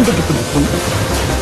に出てくるってう。